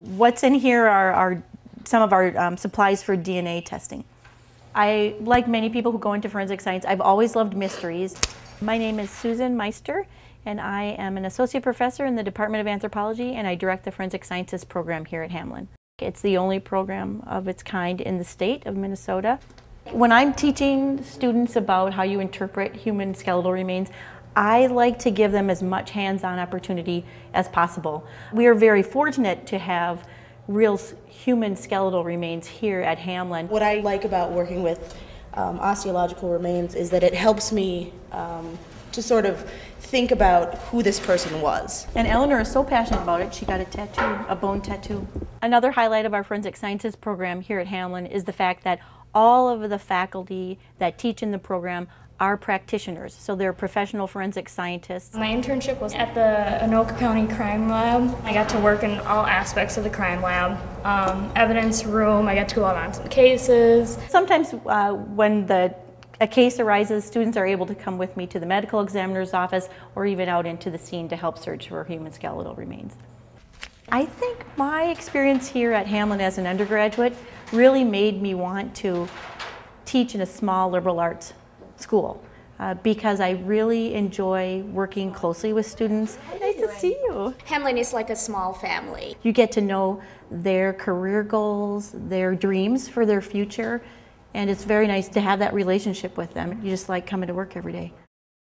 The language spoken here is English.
What's in here are, are some of our um, supplies for DNA testing. I, like many people who go into forensic science, I've always loved mysteries. My name is Susan Myster, and I am an associate professor in the Department of Anthropology, and I direct the Forensic Sciences program here at Hamline. It's the only program of its kind in the state of Minnesota. When I'm teaching students about how you interpret human skeletal remains, I like to give them as much hands-on opportunity as possible. We are very fortunate to have real human skeletal remains here at Hamline. What I like about working with um, osteological remains is that it helps me um, to sort of think about who this person was. And Eleanor is so passionate about it, she got a tattoo, a bone tattoo. Another highlight of our forensic sciences program here at Hamline is the fact that all of the faculty that teach in the program are practitioners, so they're professional forensic scientists. My internship was at the Anoka County Crime Lab. I got to work in all aspects of the crime lab. Um, evidence room, I got to go out on some cases. Sometimes uh, when the a case arises, students are able to come with me to the medical examiner's office or even out into the scene to help search for human skeletal remains. I think my experience here at Hamline as an undergraduate really made me want to teach in a small liberal arts school uh, because I really enjoy working closely with students. Nice to see you. Hamline is like a small family. You get to know their career goals, their dreams for their future, and it's very nice to have that relationship with them. You just like coming to work every day.